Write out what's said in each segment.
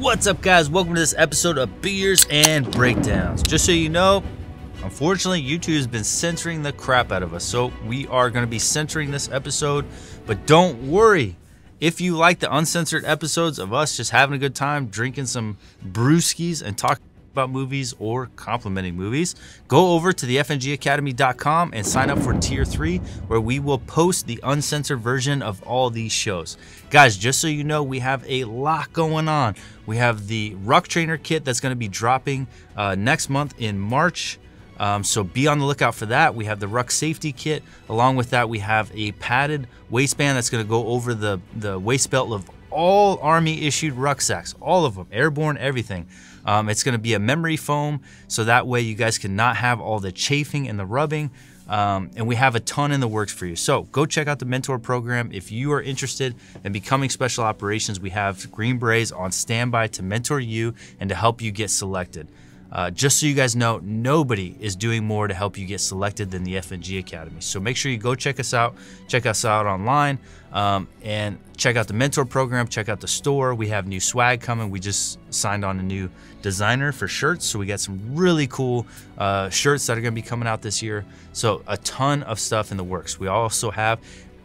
What's up, guys? Welcome to this episode of Beers and Breakdowns. Just so you know, unfortunately, YouTube has been censoring the crap out of us. So we are going to be censoring this episode. But don't worry. If you like the uncensored episodes of us just having a good time, drinking some brewskis and talking about movies or complimenting movies, go over to the fngacademy.com and sign up for tier 3 where we will post the uncensored version of all these shows. Guys, just so you know, we have a lot going on. We have the Ruck Trainer kit that's going to be dropping uh, next month in March. Um, so be on the lookout for that. We have the Ruck Safety Kit. Along with that, we have a padded waistband that's going to go over the, the waist belt of all Army issued rucksacks, all of them, airborne, everything. Um, it's going to be a memory foam, so that way you guys can not have all the chafing and the rubbing. Um, and we have a ton in the works for you. So go check out the mentor program. If you are interested in becoming special operations, we have Green Berets on standby to mentor you and to help you get selected. Uh, just so you guys know, nobody is doing more to help you get selected than the FNG Academy. So make sure you go check us out. Check us out online um, and check out the mentor program. Check out the store. We have new swag coming. We just signed on a new designer for shirts. So we got some really cool uh, shirts that are going to be coming out this year. So a ton of stuff in the works. We also have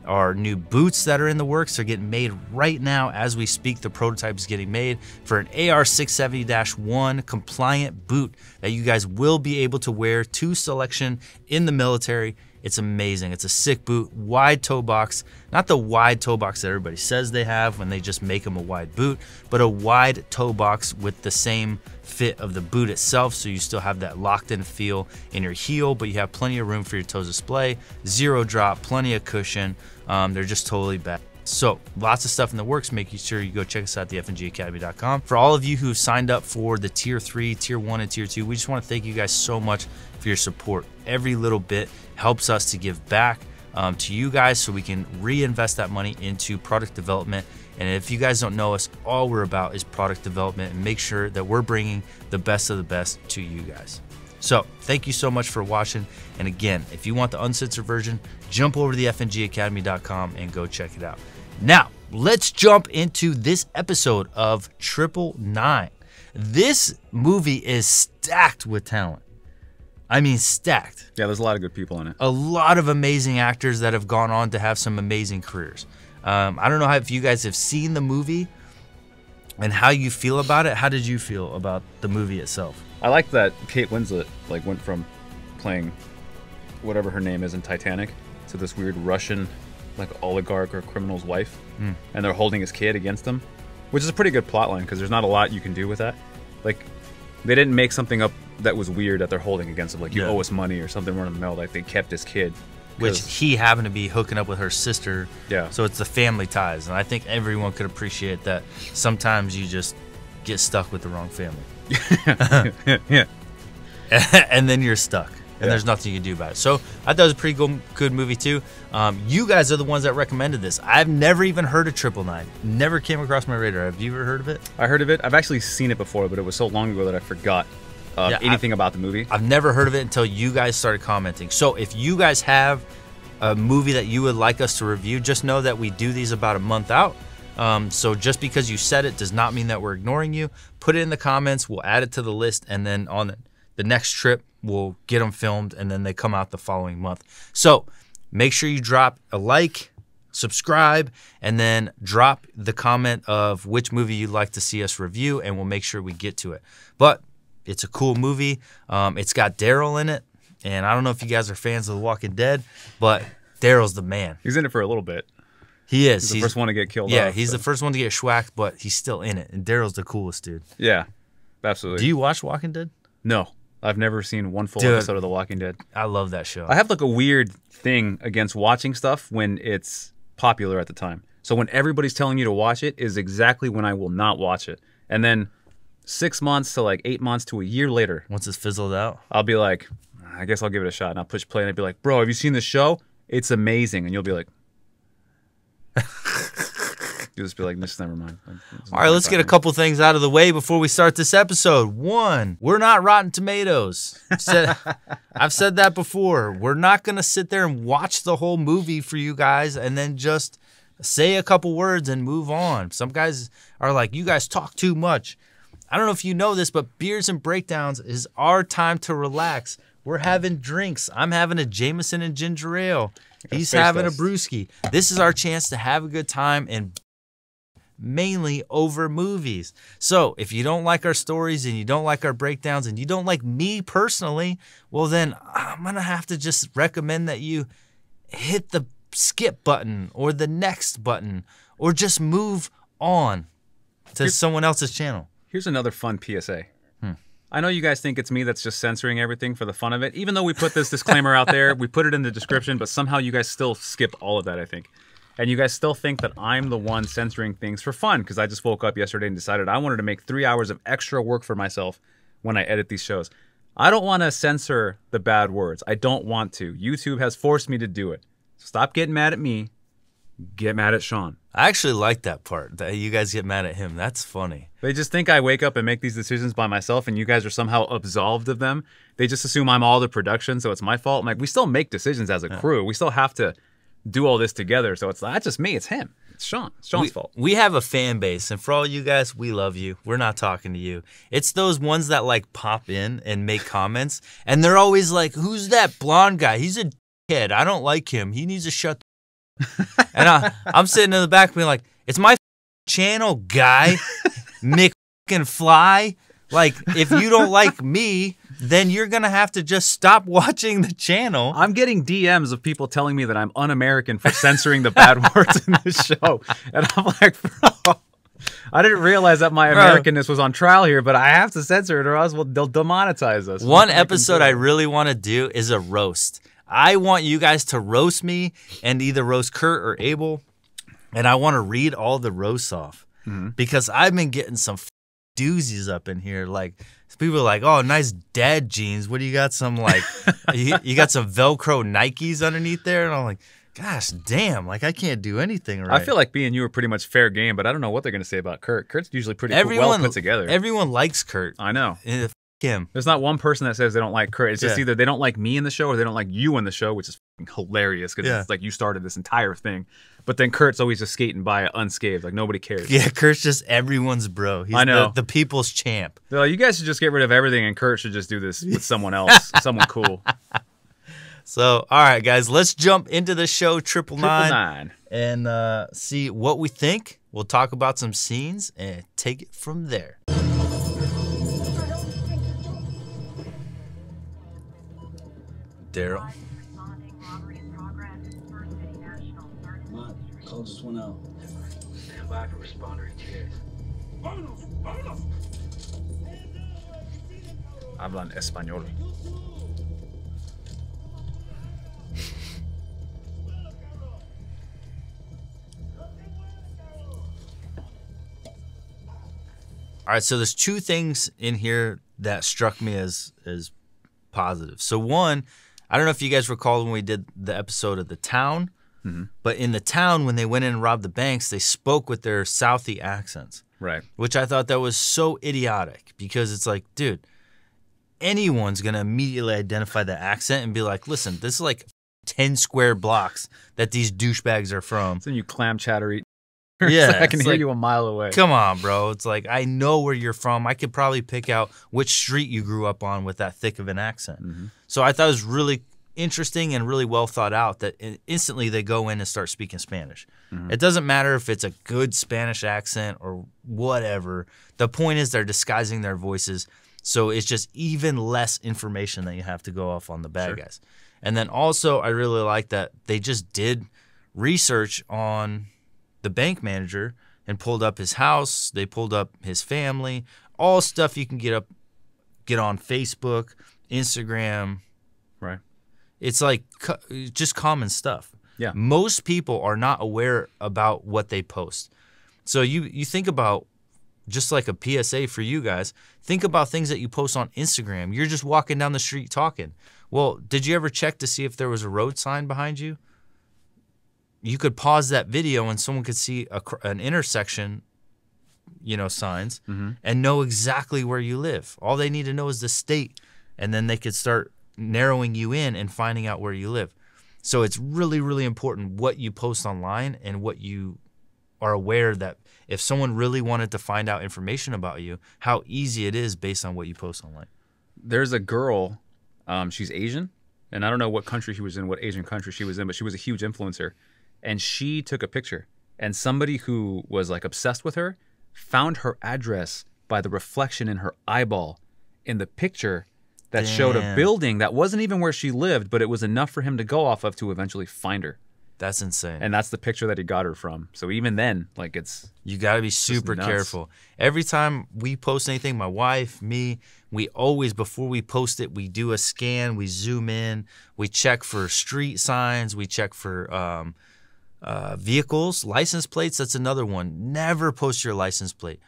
our new boots that are in the works. They're getting made right now as we speak. The prototype is getting made for an AR670 1 compliant boot that you guys will be able to wear to selection in the military. It's amazing. It's a sick boot, wide toe box. Not the wide toe box that everybody says they have when they just make them a wide boot, but a wide toe box with the same fit of the boot itself. So you still have that locked in feel in your heel, but you have plenty of room for your toes to display, zero drop, plenty of cushion. Um, they're just totally bad. So, lots of stuff in the works. Make sure you go check us out at the FNGacademy.com. For all of you who signed up for the tier three, tier one, and tier two, we just want to thank you guys so much for your support. Every little bit helps us to give back um, to you guys so we can reinvest that money into product development. And if you guys don't know us, all we're about is product development and make sure that we're bringing the best of the best to you guys. So, thank you so much for watching. And again, if you want the uncensored version, jump over to the FNGacademy.com and go check it out. Now, let's jump into this episode of Triple Nine. This movie is stacked with talent. I mean, stacked. Yeah, there's a lot of good people in it. A lot of amazing actors that have gone on to have some amazing careers. Um, I don't know how, if you guys have seen the movie and how you feel about it. How did you feel about the movie itself? I like that Kate Winslet like went from playing whatever her name is in Titanic to this weird Russian like oligarch or criminal's wife, Mm. and they're holding his kid against him, which is a pretty good plot line because there's not a lot you can do with that. Like, they didn't make something up that was weird that they're holding against him, like you Yeah. owe us money or something run of the mill. Like they kept his kid, Which 'cause- he happened to be hooking up with her sister. Yeah. So it's the family ties. And I think everyone could appreciate that sometimes you just get stuck with the wrong family. yeah, and then you're stuck. And Yeah. there's nothing you can do about it. So I thought it was a pretty good, good movie too. Um, you guys are the ones that recommended this. I've never even heard of Triple Nine. Never came across my radar. Have you ever heard of it? I heard of it. I've actually seen it before, but it was so long ago that I forgot uh, Yeah, anything about the movie. I've never heard of it until you guys started commenting. So if you guys have a movie that you would like us to review, just know that we do these about a month out. Um, so just because you said it does not mean that we're ignoring you. Put it in the comments. We'll add it to the list, and then on the next trip, we'll get them filmed, and then they come out the following month. So make sure you drop a like, subscribe, and then drop the comment of which movie you'd like to see us review, and we'll make sure we get to it. But it's a cool movie. Um, it's got Daryl in it, and I don't know if you guys are fans of The Walking Dead, but Daryl's the man. He's in it for a little bit. He is. He's the first one to get killed. Yeah, off, he's so- the first one to get schwacked, but he's still in it, and Daryl's the coolest dude. Yeah, absolutely. Do you watch Walking Dead? No, I've never seen one full Dude. episode of The Walking Dead. I love that show. I have like a weird thing against watching stuff when it's popular at the time. So when everybody's telling you to watch it is exactly when I will not watch it. And then six months to like eight months to a year later, Once it's fizzled out, I'll be like, I guess I'll give it a shot. And I'll push play and I'll be like, bro, have you seen this show? It's amazing. And you'll be like, you'll just be like, this, never mind. All right, let's get a couple things out of the way before we start this episode. One, we're not Rotten Tomatoes. I've said, I've said that before. We're not going to sit there and watch the whole movie for you guys and then just say a couple words and move on. Some guys are like, you guys talk too much. I don't know if you know this, but beers and breakdowns is our time to relax. We're having drinks. I'm having a Jameson and ginger ale. He's having dust. a brewski. This is our chance to have a good time and mainly over movies. So if you don't like our stories and you don't like our breakdowns and you don't like me personally, well then I'm gonna have to just recommend that you hit the skip button or the next button or just move on to someone else's channel. Here's another fun PSA. Hmm. I know you guys think it's me that's just censoring everything for the fun of it. Even though we put this disclaimer out there, we put it in the description, but somehow you guys still skip all of that, I think. And you guys still think that I'm the one censoring things for fun because I just woke up yesterday and decided I wanted to make three hours of extra work for myself when I edit these shows. I don't want to censor the bad words. I don't want to. YouTube has forced me to do it. So stop getting mad at me. Get mad at Sean. I actually like that part that you guys get mad at him. That's funny. They just think I wake up and make these decisions by myself, and you guys are somehow absolved of them. They just assume I'm all the production, so it's my fault. I'm like, we still make decisions as a crew. We still have to do all this together. So it's not just me, it's him. It's Sean. It's Sean's we, fault. we have a fan base, and for all you guys, we love you. We're not talking to you. It's those ones that like pop in and make comments, and they're always like, "Who's that blonde guy? He's a kid. I don't like him. He needs to shut." The-" and I, I'm sitting in the back, being like, "It's my channel, guy, Mick fucking Fly. Like, if you don't like me, then you're gonna have to just stop watching the channel." I'm getting DMs of people telling me that I'm un American for censoring the bad words in this show. And I'm like, bro, I didn't realize that my Americanness was on trial here, but I have to censor it or else well, they'll demonetize us. One can episode. I really want to do is a roast. I want you guys to roast me and either roast Kurt or Abel, and I want to read all the roasts off Mm-hmm. because I've been getting some f- doozies up in here. Like people are like, "Oh, nice dad jeans. What do you got? Some like you, you got some Velcro Nikes underneath there?" And I'm like, "Gosh, damn! Like I can't do anything right." I feel like me and you are pretty much fair game, but I don't know what they're going to say about Kurt. Kurt's usually pretty everyone well put together. Everyone likes Kurt. I know. Eh, f- him. There's not one person that says they don't like Kurt. It's just Yeah. either they don't like me in the show or they don't like you in the show, which is f***ing hilarious because Yeah. it's like you started this entire thing. But then Kurt's always just skating by unscathed, like nobody cares. Yeah, Kurt's just everyone's bro. He's I know. The, the people's champ. They're like, you guys should just get rid of everything, and Kurt should just do this with someone else, someone cool. So, all right, guys, let's jump into the show triple Triple nine, nine. and uh, see what we think. We'll talk about some scenes and take it from there. On, call just one out. Stand by for responder ETAs. Hablan español. All right, so there's two things in here that struck me as as positive. So one, I don't know if you guys recall when we did the episode of the town, but in the town when they went in and robbed the banks, they spoke with their Southie accents. Right. which I thought that was so idiotic because it's like, dude, anyone's gonna immediately identify the accent and be like, listen, this is like ten square blocks that these douchebags are from. So you clam chatter Yeah, I can hear like- you a mile away. Come on, bro. It's like I know where you're from. I could probably pick out which street you grew up on with that thick of an accent. Mm-hmm. So I thought it was really interesting and really well thought out that instantly they go in and start speaking Spanish. Mm-hmm. It doesn't matter if it's a good Spanish accent or whatever. The point is they're disguising their voices. So it's just even less information that you have to go off on the bad Sure. guys. And then also, I really like that they just did research on the bank manager and pulled up his house. They pulled up his family, all stuff you can get up, get on Facebook, Instagram. Right. It's like co- just common stuff. Yeah. Most people are not aware about what they post. So you you think about just like a PSA for you guys. Think about things that you post on Instagram. You're just walking down the street talking. Well, did you ever check to see if there was a road sign behind you? You could pause that video and someone could see a, an intersection, you know, signs and know exactly where you live. All they need to know is the state, and then they could start narrowing you in and finding out where you live. So it's really, really important what you post online and what you are aware that if someone really wanted to find out information about you, how easy it is based on what you post online. There's a girl, um, she's Asian, and I don't know what country she was in, what Asian country she was in, but she was a huge influencer. And she took a picture, and somebody who was like obsessed with her found her address by the reflection in her eyeball in the picture that showed a building that wasn't even where she lived, but it was enough for him to go off of to eventually find her. That's insane. And that's the picture that he got her from. So even then, like it's You got to be super careful. Every time we post anything, my wife, me, we always, before we post it, we do a scan, we zoom in, we check for street signs, we check for um, uh, vehicles, license plates. That's another one. Never post your license plate.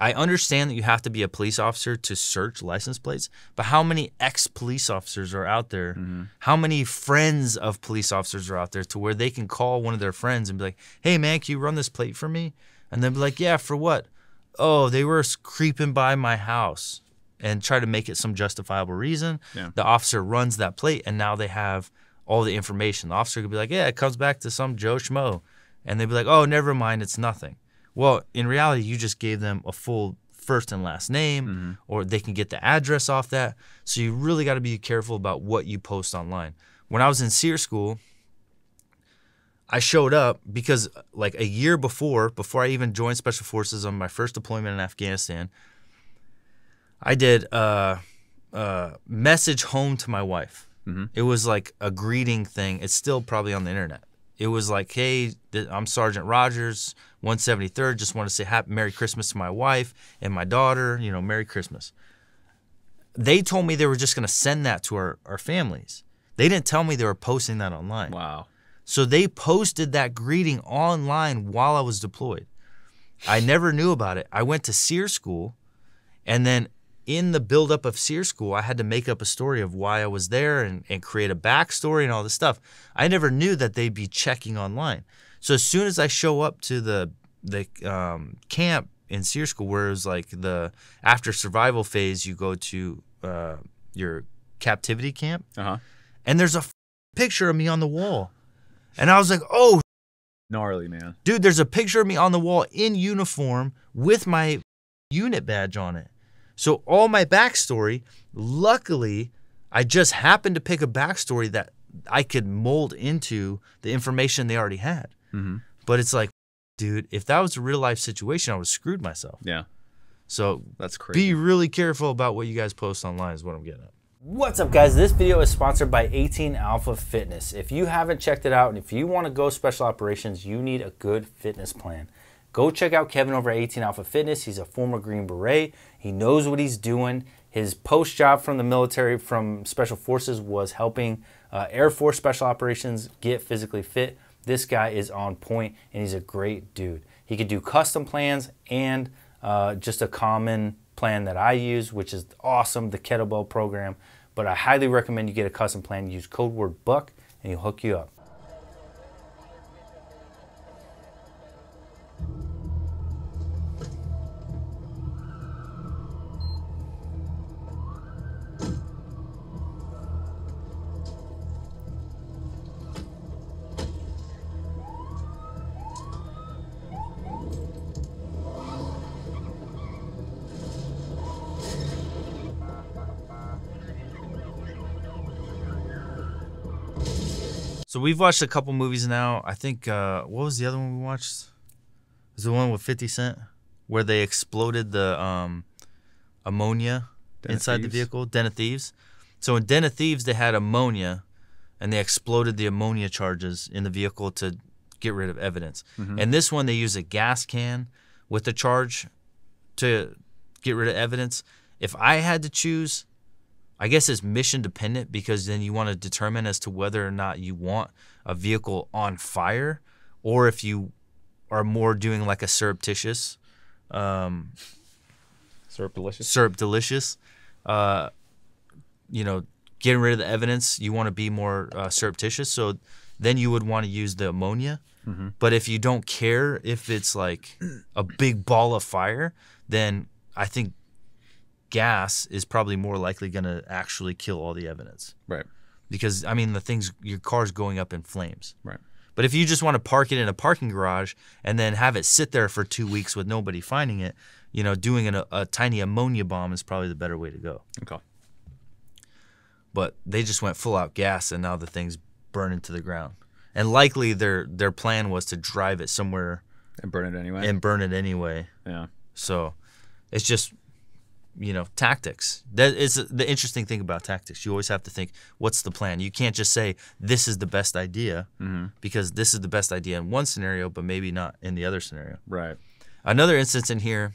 I understand that you have to be a police officer to search license plates, but how many ex police officers are out there? How many friends of police officers are out there to where they can call one of their friends and be like, hey, man, can you run this plate for me? And they'll be like, yeah, for what? Oh, they were creeping by my house and try to make it some justifiable reason. Yeah. The officer runs that plate and now they have all the information. The officer could be like, yeah, it comes back to some Joe Schmo. And they'd be like, oh, never mind, it's nothing. Well, in reality, you just gave them a full first and last name, mm-hmm. or they can get the address off that. So you really got to be careful about what you post online. When I was in SERE school, I showed up because like a year before, before I even joined Special Forces on my first deployment in Afghanistan, I did a, a message home to my wife. Mm-hmm. It was like a greeting thing. It's still probably on the internet. It was like, hey, th- I'm Sergeant Rogers, 173rd. Just want to say happy Merry Christmas to my wife and my daughter. You know, Merry Christmas. They told me they were just going to send that to our, our families. They didn't tell me they were posting that online. wow. So they posted that greeting online while I was deployed. I never knew about it. I went to SERE school, and then in the buildup of SERE school, I had to make up a story of why I was there and, and create a backstory and all this stuff. I never knew that they'd be checking online. So as soon as I show up to the the um, camp in SERE school, where it was like the after survival phase, you go to uh, your captivity camp, Uh huh. and there's a f- picture of me on the wall. And I was like, oh, Gnarly man. dude, there's a picture of me on the wall in uniform with my unit badge on it. So all my backstory, luckily, I just happened to pick a backstory that I could mold into the information they already had. Mhm. But it's like, dude, if that was a real life situation, I would have screwed myself. Yeah. So That's crazy. be really careful about what you guys post online, is what I'm getting at. What's up, guys? This video is sponsored by 18 Alpha Fitness. If you haven't checked it out and if you want to go special operations, you need a good fitness plan. Go check out Kevin over at 18 Alpha Fitness. He's a former Green Beret. He knows what he's doing. His post job from the military, from Special Forces, was helping uh, Air Force Special Operations get physically fit. This guy is on point and he's a great dude. He could do custom plans and uh, just a common plan that I use, which is awesome, the kettlebell program. But I highly recommend you get a custom plan. Use code word BUCK and he'll hook you up. So we've watched a couple movies now. I think uh, what was the other one we watched? Was the one with Fifty Cent where they exploded the um, ammonia Den inside the vehicle? Den of Thieves. So in Den of Thieves, they had ammonia, and they exploded the ammonia charges in the vehicle to get rid of evidence. Mm-hmm. And this one, they use a gas can with the charge to get rid of evidence. If I had to choose, I guess it's mission dependent because then you want to determine as to whether or not you want a vehicle on fire or if you are more doing like a surreptitious, um, Syrup delicious. surreptitious, uh, you know, getting rid of the evidence. You want to be more uh, surreptitious. So then you would want to use the ammonia. But if you don't care if it's like a big ball of fire, then I think gas is probably more likely going to actually kill all the evidence. Right. because I mean the things your car's going up in flames. Right. But if you just want to park it in a parking garage and then have it sit there for two weeks with nobody finding it, you know, doing an, a, a tiny ammonia bomb is probably the better way to go. Okay. But they just went full out gas and now the thing's burning to the ground. And likely their their plan was to drive it somewhere And burn it anyway. and burn it anyway. yeah. So it's just you know tactics. That is the interesting thing about tactics. You always have to think, what's the plan? You can't just say this is the best idea mm-hmm. because this is the best idea in one scenario, but maybe not in the other scenario. Right. Another instance in here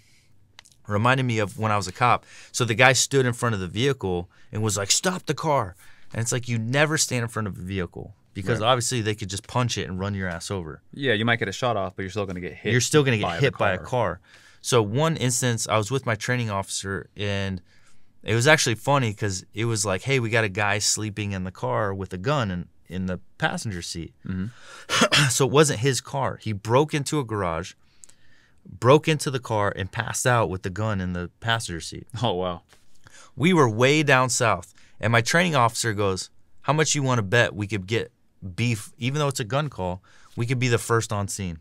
reminded me of when I was a cop. So the guy stood in front of the vehicle and was like, "Stop the car!" And it's like you never stand in front of a vehicle because Right. obviously they could just punch it and run your ass over Yeah, you might get a shot off, but you're still gonna get hit. you're still going to get hit by a car. So one instance, I was with my training officer, and it was actually funny because it was like, "Hey, we got a guy sleeping in the car with a gun in in the passenger seat." Mm-hmm. so it wasn't his car. He broke into a garage, broke into the car, and passed out with the gun in the passenger seat. Oh wow. We were way down south, and my training officer goes, "How much you want to bet we could get beef, even though it's a gun call? We could be the first on scene."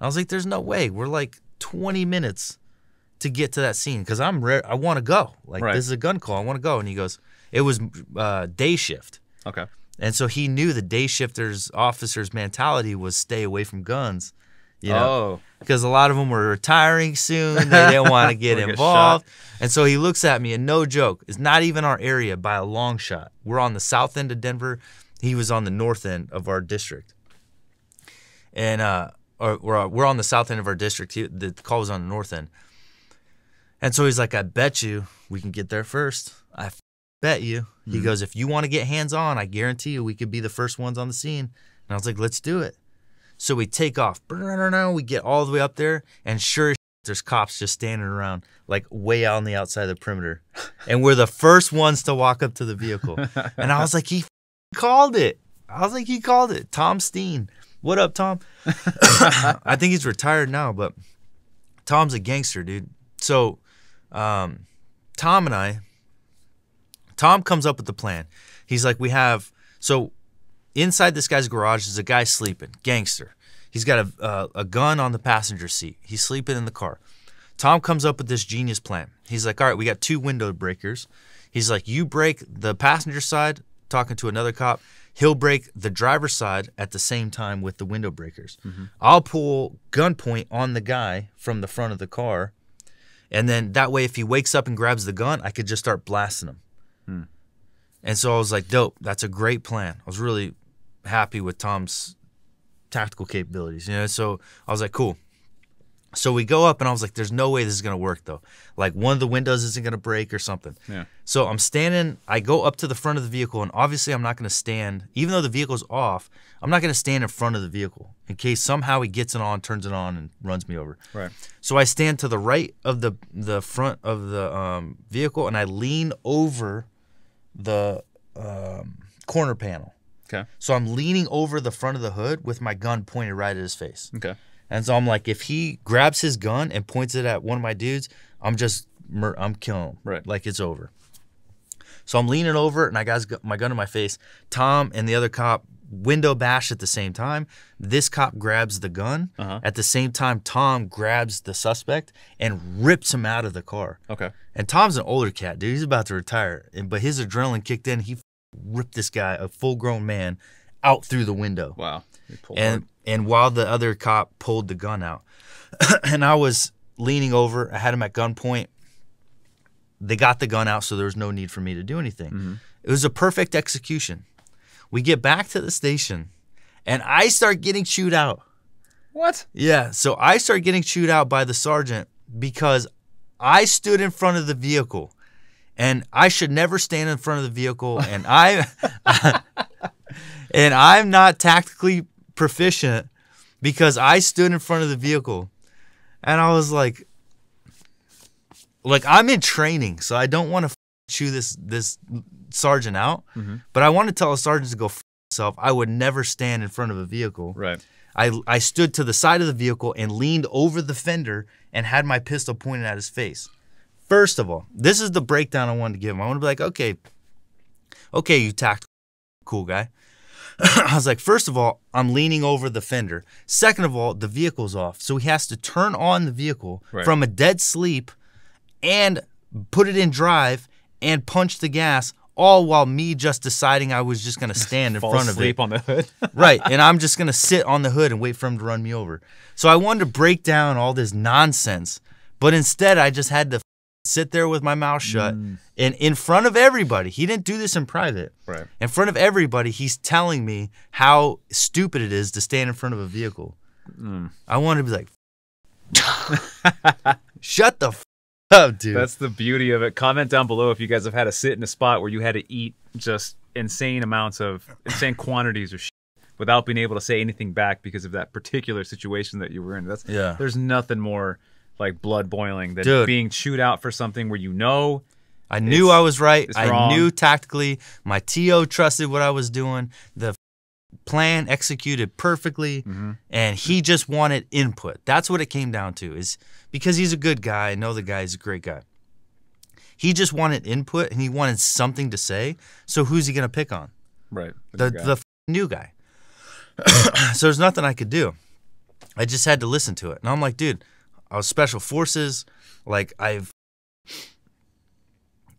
I was like, "There's no way. We're like 20 minutes to get to that scene because I'm re- I want to go. Like Right. this is a gun call. I want to go." And he goes, "It was uh, day shift." Okay. And so he knew the day shifters officers mentality was stay away from guns. You know, Oh. because a lot of them were retiring soon. They didn't want to get get involved. And so he looks at me, and no joke, it's not even our area by a long shot. We're on the south end of Denver. He was on the north end of our district. And, uh, or we're, uh, we're on the south end of our district. He, the call was on the north end. And so he's like, I bet you we can get there first. I f- bet you. He mm-hmm. goes, if you want to get hands on, I guarantee you we could be the first ones on the scene. And I was like, let's do it. So we take off. We get all the way up there, and sure there's cops just standing around, like way out on the outside of the perimeter. And we're the first ones to walk up to the vehicle. And I was like, he f- called it. I was like, he called it. Tom Steen. What up, Tom? I think he's retired now, but Tom's a gangster, dude. So, um, Tom and I, Tom comes up with the plan. He's like, we have, so inside this guy's garage is a guy sleeping, gangster. He's got a, uh, a gun on the passenger seat. He's sleeping in the car. Tom comes up with this genius plan. He's like, all right, we got two window breakers. He's like, you break the passenger side, talking to another cop. He'll break the driver's side at the same time with the window breakers. Mm-hmm. I'll pull gunpoint on the guy from the front of the car. And then that way, if he wakes up and grabs the gun, I could just start blasting him. Hmm. And so I was like, dope, that's a great plan. I was really happy with Tom's tactical capabilities, you know. So I was like, cool. So we go up, and I was like, there's no way this is gonna work though. Like one of the windows isn't gonna break or something. Yeah. So I'm standing. I go up to the front of the vehicle, and obviously I'm not gonna stand, even though the vehicle's off. I'm not gonna stand in front of the vehicle in case somehow he gets it on, turns it on, and runs me over. Right. So I stand to the right of the the front of the um, vehicle, and I lean over the um, corner panel. Okay. So I'm leaning over the front of the hood with my gun pointed right at his face. Okay. And so I'm like, if he grabs his gun and points it at one of my dudes, I'm just, I'm killing him. Right. Like it's over. So I'm leaning over and I got my gun in my face. Tom and the other cop window bash at the same time. This cop grabs the gun. Uh-huh. At the same time, Tom grabs the suspect and rips him out of the car. Okay. And Tom's an older cat, dude. He's about to retire. And but his adrenaline kicked in. He ripped this guy, a full grown man, out through the window. Wow. And hard. and while the other cop pulled the gun out, and I was leaning over, I had him at gunpoint. They got the gun out, so there was no need for me to do anything. Mm-hmm. It was a perfect execution. We get back to the station, and I start getting chewed out. what? Yeah, so I start getting chewed out by the sergeant because I stood in front of the vehicle, and I should never stand in front of the vehicle, and I, and I'm not tactically proficient because I stood in front of the vehicle, and I was like, like I'm in training, so I don't want to chew this this sergeant out, mm-hmm. but I want to tell a sergeant to go f- himself. I would never stand in front of a vehicle. Right. I, I stood to the side of the vehicle and leaned over the fender and had my pistol pointed at his face. First of all, this is the breakdown I wanted to give him. I want to be like, okay, okay, you tactical. cool guy. I was like, first of all, I'm leaning over the fender. Second of all, the vehicle's off. So he has to turn on the vehicle Right. from a dead sleep and put it in drive and punch the gas, all while me just deciding I was just going to stand in front of it. asleep on the hood. right. And I'm just going to sit on the hood and wait for him to run me over. So I wanted to break down all this nonsense, but instead I just had to sit there with my mouth shut Mm. and in front of everybody. He didn't do this in private. Right. In front of everybody, he's telling me how stupid it is to stand in front of a vehicle. Mm. I want to be like, shut the f- up, dude. That's the beauty of it. Comment down below if you guys have had to sit in a spot where you had to eat just insane amounts of insane quantities of shit without being able to say anything back because of that particular situation that you were in. That's Yeah. There's nothing more like blood boiling than Dude. being chewed out for something where you know I knew I was right. I wrong. knew tactically. My TO trusted what I was doing. The plan executed perfectly, Mm-hmm. and he just wanted input. That's what it came down to. Is because he's a good guy. I know the guy is a great guy. He just wanted input, and he wanted something to say. So who's he gonna pick on? right The the f- new guy. so there's nothing I could do. I just had to listen to it, and I'm like, dude, I was special forces. Like I've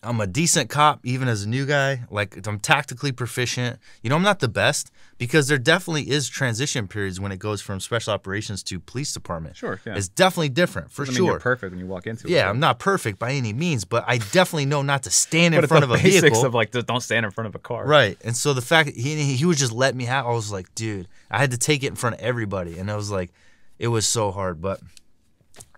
I'm a decent cop, even as a new guy. Like I'm tactically proficient. You know, I'm not the best because there definitely is transition periods when it goes from special operations to police department. Sure, yeah. It's definitely different for Doesn't sure. mean you're perfect when you walk into it. yeah, but- I'm not perfect by any means, but I definitely know not to stand in front of a basics vehicle. of like don't stand in front of a car. Right. And so the fact he he would just let me have I was like, dude, I had to take it in front of everybody. And I was like, it was so hard. But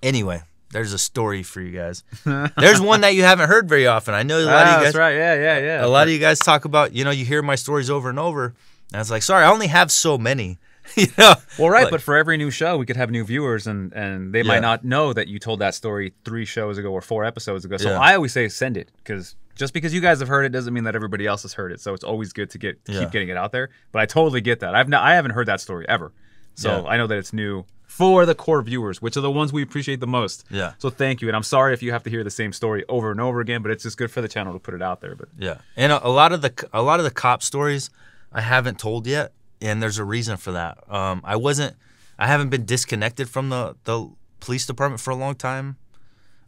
anyway, there's a story for you guys. there's one that you haven't heard very often. I know a lot Ah, of you guys that's right. Yeah, yeah, yeah. a lot of you guys talk about, you know, you hear my stories over and over. And it's like, sorry, I only have so many. you know? Well, right, Like- but for every new show, we could have new viewers, and and they Yeah. might not know that you told that story three shows ago or four episodes ago. So Yeah. I always say send it because just because you guys have heard it doesn't mean that everybody else has heard it. So it's always good to get to Yeah. keep getting it out there. But I totally get that. I've not, I haven't heard that story ever, so. I know that it's new for the core viewers, which are the ones we appreciate the most. Yeah. So thank you, and I'm sorry if you have to hear the same story over and over again, but it's just good for the channel to put it out there. But Yeah, and a, a lot of the a lot of the cop stories I haven't told yet, and there's a reason for that. Um, I wasn't, I haven't been disconnected from the the police department for a long time.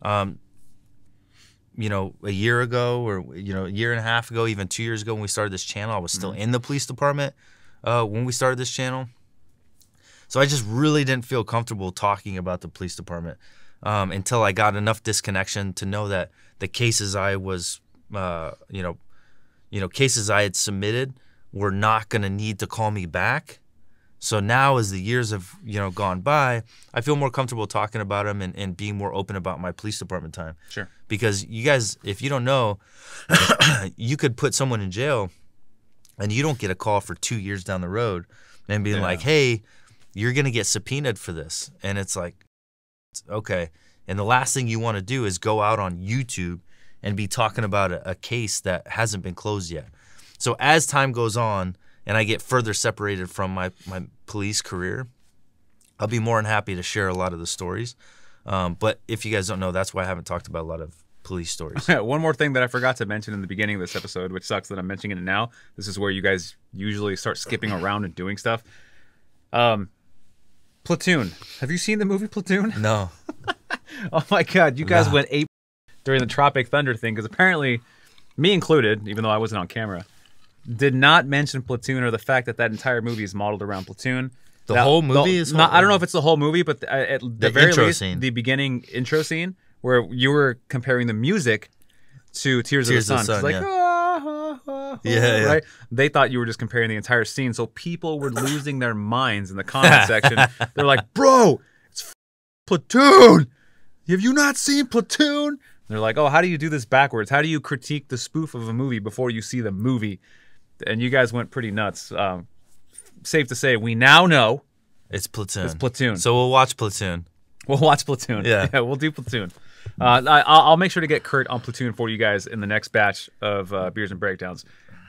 Um, you know, a year ago, or you know, a year and a half ago, even two years ago, when we started this channel, I was still in the police department uh, when we started this channel. So I just really didn't feel comfortable talking about the police department um, until I got enough disconnection to know that the cases I was, uh, you know, you know, cases I had submitted were not going to need to call me back. So now, as the years have you know gone by, I feel more comfortable talking about them and, and being more open about my police department time. sure, Because you guys, if you don't know, you could put someone in jail, and you don't get a call for two years down the road, and being Yeah. like, "Hey, you're gonna get subpoenaed for this," and it's like, okay. And the last thing you want to do is go out on YouTube and be talking about a, a case that hasn't been closed yet. So as time goes on and I get further separated from my, my police career, I'll be more than happy to share a lot of the stories. Um, but if you guys don't know, that's why I haven't talked about a lot of police stories. One more thing that I forgot to mention in the beginning of this episode, which sucks that I'm mentioning it now. This is where you guys usually start skipping around and doing stuff. Um, Platoon. Have you seen the movie Platoon? no. Oh my god, you guys Nah. went ape during the Tropic Thunder thing because apparently, me included, even though I wasn't on camera, did not mention Platoon or the fact that that entire movie is modeled around Platoon. The That- whole movie is not, I don't know if it's the whole movie, but the, at the, The very intro least, scene. the beginning intro scene where you were comparing the music to Tears, Tears of of the the Sun. Sun, It's like, yeah. "Ah, ah, ah, ah," Yeah, yeah. right. They thought you were just comparing the entire scene, so people were losing their minds in the comment section. They're like, "Bro, it's f- Platoon. Have you not seen Platoon?" They're like, "Oh, how do you do this backwards? How do you critique the spoof of a movie before you see the movie?" And you guys went pretty nuts. Um, safe to say, we now know It's Platoon. it's Platoon. So we'll watch Platoon. We'll watch Platoon. Yeah. we'll do Platoon. Uh, I, I'll I'll make sure to get Kurt on Platoon for you guys in the next batch of uh, beers and breakdowns.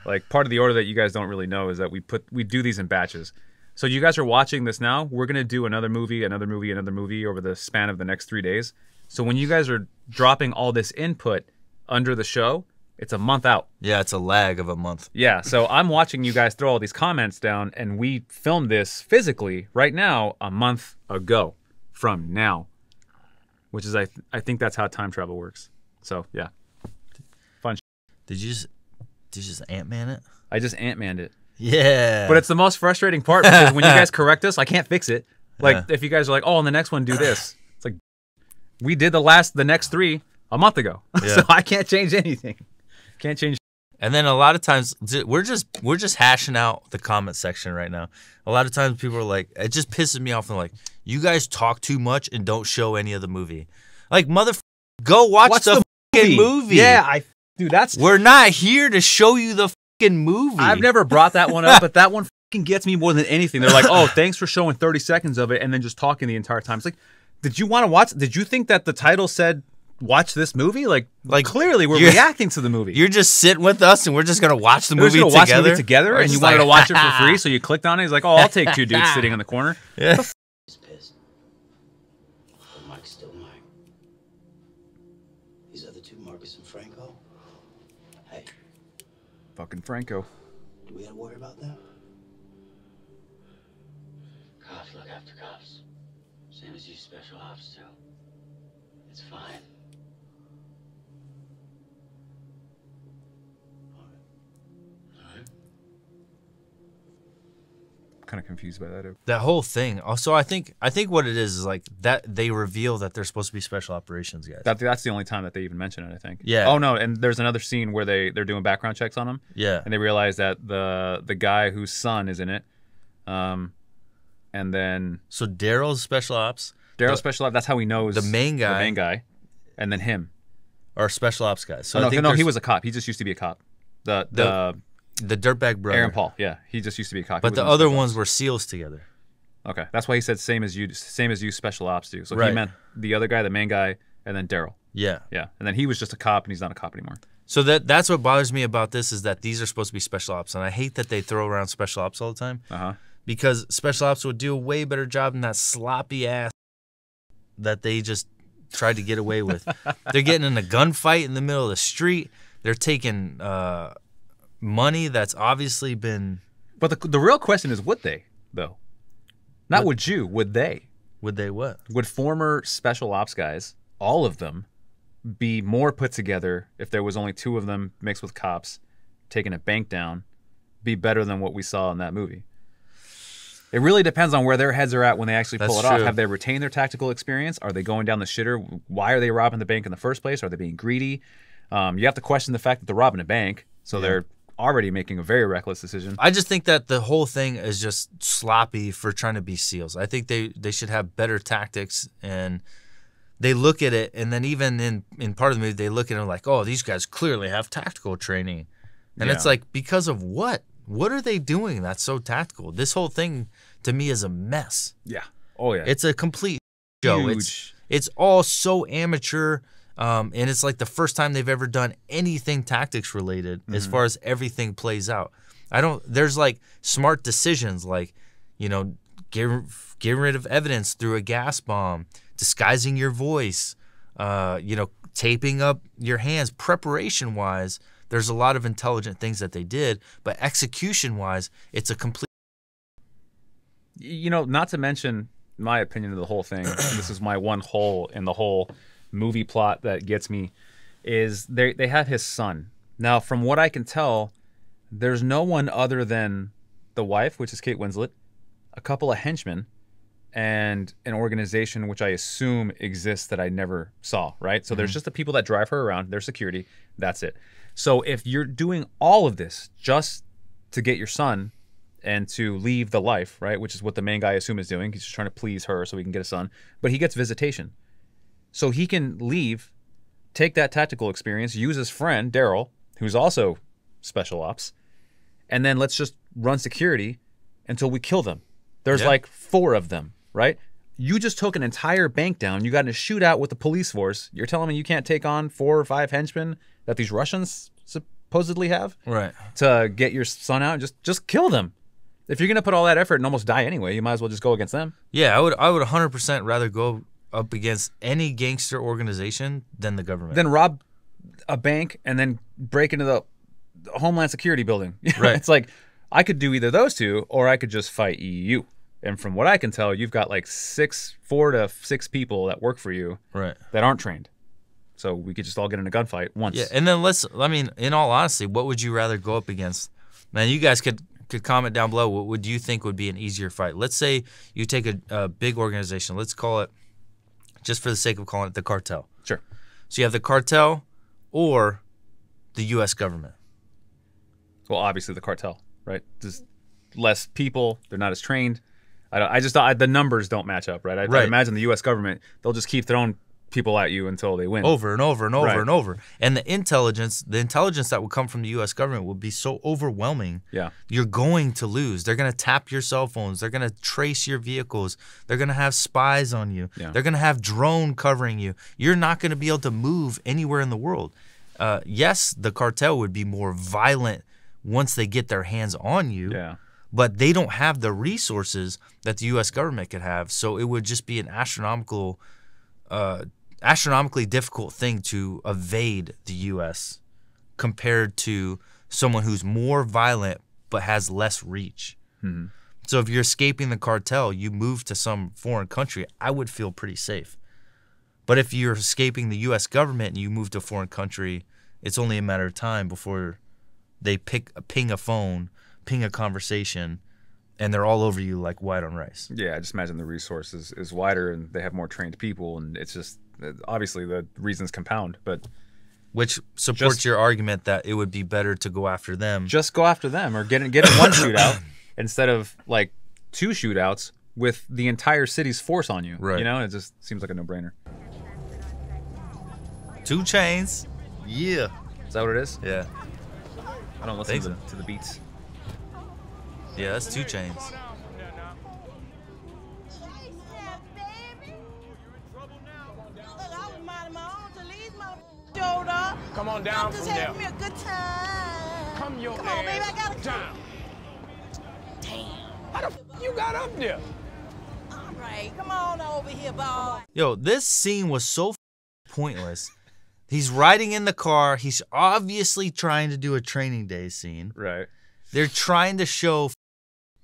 Like part of the order that you guys don't really know is that we put we do these in batches. So you guys are watching this now. We're gonna do another movie, another movie, another movie over the span of the next three days. So when you guys are dropping all this input under the show, It's a month out. Yeah, it's a lag of a month. Yeah, so I'm watching you guys throw all these comments down, and we filmed this physically right now a month ago from now, which is I th- I think that's how time travel works. So yeah, fun. Did you just did you just Ant Man it? I just Ant Manned it, Yeah. but it's the most frustrating part because when you guys correct us, I can't fix it. Like Yeah. if you guys are like, oh, on the next one do this, it's like we did the last the next three a month ago, Yeah. so I can't change anything. Can't change. And then a lot of times we're just we're just hashing out the comment section right now. A lot of times people are like, it just pisses me off. And like, you guys talk too much and don't show any of the movie. Like, mother, go watch, Watch the, the fucking movie. Yeah, I dude, that's we're not here to show you the fucking movie. I've never brought that one up, but that one fucking gets me more than anything. They're like, "Oh, thanks for showing 30 seconds of it and then just talking the entire time." It's like, did you want to watch? Did you think that the title said watch this movie? Like, Like, clearly we're reacting to the movie. You're just sitting with us and we're just gonna watch the We're movie gonna watch the together. movie together, and you wanted like, to watch it for free, so you clicked on it. He's like, "Oh, I'll take two dudes sitting in the corner." Yeah. Fucking Franco. do we gotta worry about them? Cops look after cops. Same as you special ops do. It's fine. Kind of confused by that. that whole thing. Also, I think I think what it is is like that they reveal that they're supposed to be special operations guys. That, that's the only time that they even mention it. I think. Yeah. Oh no, and there's another scene where they they're doing background checks on them. yeah. and they realize that the the guy whose son is in it, um, and then So Daryl's special ops Daryl Special Ops. That's how he knows the main guy- the main guy, and then him. are special ops guys. So oh, I no, think no, he was a cop. He just used to be a cop. The the, the dirtbag brother. Aaron Paul, yeah, he just used to be a cop. But the other ones were SEALs together. okay. That's why he said same as you, same as you special ops do. So he meant the other guy, the main guy, and then Daryl. Yeah. Yeah, and then he was just a cop, and he's not a cop anymore. So that that's what bothers me about this is that these are supposed to be special ops, and I hate that they throw around special ops all the time Uh huh. because special ops would do a way better job than that sloppy ass that they just tried to get away with. They're getting in a gunfight in the middle of the street. They're taking uh, money that's obviously been. But the the real question is, would they though? Not would you? Would they? Would they what? would former special ops guys, all of them, be more put together if there was only two of them mixed with cops taking a bank down, be better than what we saw in that movie? It really depends on where their heads are at when they actually pull That's it off. true. Have they retained their tactical experience? Are they going down the shitter? Why are they robbing the bank in the first place? Are they being greedy? Um, you have to question the fact that they're robbing a bank, so they're already making a very reckless decision. I just think that the whole thing is just sloppy for trying to be SEALs. I think they they should have better tactics and they look at it and then even in in part of the movie they look at it like, "Oh, these guys clearly have tactical training." And it's like because of what? What are they doing that's so tactical? This whole thing to me is a mess. Yeah. Oh yeah. It's a complete show. It's it's all so amateur. Um, and it's like the first time they've ever done anything tactics related as Mm-hmm. far as everything plays out. I don't. There's like smart decisions, like you know, get, getting rid of evidence through a gas bomb, disguising your voice, uh, you know, taping up your hands. Preparation wise, there's a lot of intelligent things that they did, but execution wise, it's a complete. you know, not to mention my opinion of the whole thing. this is my one hole in the whole movie plot that gets me is they they have his son. Now, from what I can tell, there's no one other than the wife, which is Kate Winslet, a couple of henchmen, and an organization which I assume exists that I never saw. Right. So there's mm-hmm. just the people that drive her around. Their security. That's it. So if you're doing all of this just to get your son and to leave the life, right? Which is what the main guy I assume is doing. He's just trying to please her so he can get a son. But he gets visitation. So he can leave, take that tactical experience, use his friend, Daryl, who's also special ops, and then let's just run security until we kill them. There's Yeah. like four of them, right? You just took an entire bank down. You got in a shootout with the police force. You're telling me you can't take on four or five henchmen that these Russians supposedly have? Right. to get your son out, just just kill them. If you're gonna put all that effort and almost die anyway, you might as well just go against them. Yeah, I would. I would 100% rather go up against any gangster organization than the government. Then rob a bank and then break into the Homeland Security building. Right. it's like I could do either those two, or I could just fight EU. And from what I can tell, you've got like six, four to six people that work for you Right. that aren't trained. So we could just all get in a gunfight once. Yeah, and then let's. I mean, in all honesty, what would you rather go up against? Man, you guys could could comment down below. What would you think would be an easier fight? Let's say you take a, a big organization. Let's call it, just for the sake of calling it, the cartel. Sure. So you have the cartel, or the U.S. government. Well, obviously the cartel, right? Just less people. They're not as trained. I, don't, I just I, the numbers don't match up, right? I, I imagine the U.S. government they'll just keep throwing people at you until they win. over and over and over Right. and over. And the intelligence, the intelligence that would come from the U.S. government would be so overwhelming. Yeah. You're going to lose. They're going to tap your cell phones. They're going to trace your vehicles. They're going to have spies on you. Yeah. They're going to have drone covering you. You're not going to be able to move anywhere in the world. Uh, yes, the cartel would be more violent once they get their hands on you Yeah. but they don't have the resources that the U.S. government could have. So it would just be an astronomical, uh, astronomically difficult thing to evade the U.S. compared to someone who's more violent but has less reach. Hmm. So if you're escaping the cartel, you move to some foreign country. I would feel pretty safe. But if you're escaping the U.S. government and you move to a foreign country, it's only a matter of time before they pick a ping a phone, ping a conversation, and they're all over you like white on rice. Yeah, I just imagine the resources is wider and they have more trained people, and it's just obviously the reasons compound. But Which supports Just- your argument that it would be better to go after them. just go after them or get in, get in one shootout instead of like two shootouts with the entire city's force on you. Right. You know, it just seems like a no brainer. 2 Chainz. Yeah. Is that what it is? Yeah. I don't listen to, so. to the beats. Yeah, that's 2 Chainz. Come on down I'm just from there. having me a good time. Come your Come on, baby, I gotta down. Damn. How the f- you got up there? All right, come on over here, boy. Yo, this scene was so f- pointless. He's riding in the car. He's obviously trying to do a training day scene. Right. They're trying to show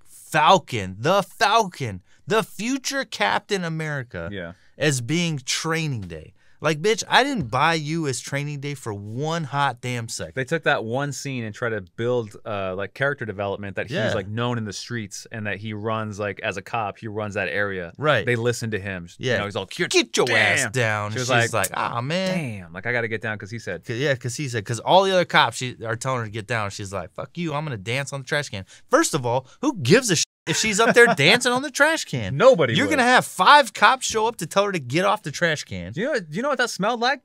Falcon, the Falcon, the future Captain America, Yeah. as being training day. Like, bitch, I didn't buy you as training day for one hot damn second. They took that one scene and tried to build uh, like character development that he's Yeah. like known in the streets and that he runs like as a cop, he runs that area. Right. They listen to him. Yeah. You know, he's all "Get- your ass down. She was she's like, like, ah, man. Damn, like I got to get down because he said. Cause, yeah, because he said, because all the other cops she, are telling her to get down. She's like, fuck you, I'm going to dance on the trash can. First of all, who gives a shit if she's up there dancing on the trash can? Nobody You're would. going to have five cops show up to tell her to get off the trash can. Do you know? Do you know what that smelled like?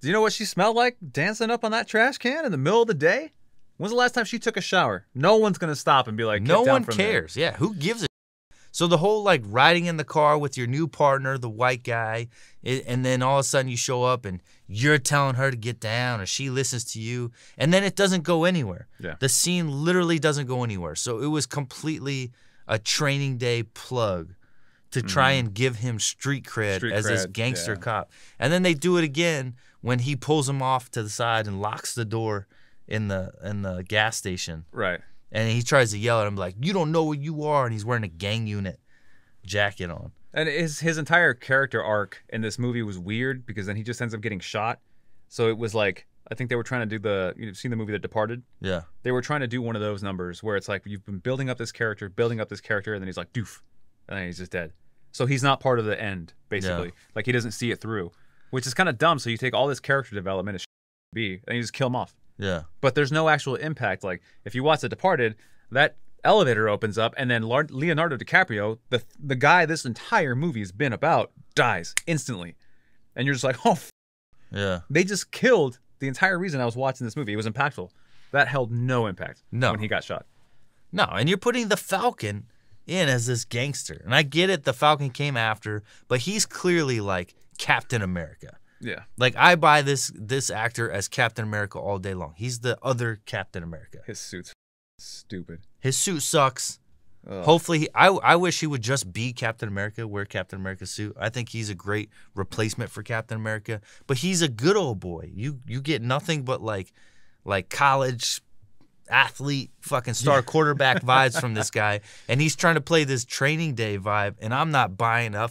Do you know what she smelled like dancing up on that trash can in the middle of the day? When's the last time she took a shower? No one's gonna stop and be like, no down one from there." cares. Yeah, who gives a so the whole like riding in the car with your new partner, the white guy, and then all of a sudden you show up and you're telling her to get down, or she listens to you, and then it doesn't go anywhere. Yeah. The scene literally doesn't go anywhere. So it was completely a training day plug to try mm-hmm. and give him street cred. Street as this gangster yeah. cop. And then they do it again when he pulls him off to the side and locks the door in the in the gas station Right. And he tries to yell at him like, "You don't know what you are," and he's wearing a gang unit jacket on. And his his entire character arc in this movie was weird because then he just ends up getting shot. So it was like I think they were trying to do the you've seen the movie The Departed. Yeah, They were trying to do one of those numbers where it's like you've been building up this character, building up this character, and then he's like doof, and then he's just dead. So he's not part of the end, basically. Like he doesn't see it through, which is kind of dumb. So you take all this character development as be, and you just kill him off. Yeah, But there's no actual impact. Like if you watch The Departed, that elevator opens up, and then Leonardo DiCaprio, the the guy this entire movie has been about, dies instantly, and you're just like, oh, f- yeah. they just killed the entire reason I was watching this movie. It was impactful. That held no impact No. when he got shot. No, and you're putting the Falcon in as this gangster, and I get it. The Falcon came after, but he's clearly like Captain America. Yeah. Like I buy this this actor as Captain America all day long. He's the other Captain America. His suit's stupid. His suit sucks. Hopefully, he, I I wish he would just be Captain America, wear Captain America's suit. I think he's a great replacement for Captain America. But he's a good old boy. You you get nothing but like like college athlete fucking star quarterback vibes from this guy, and he's trying to play this training day vibe, and I'm not buying a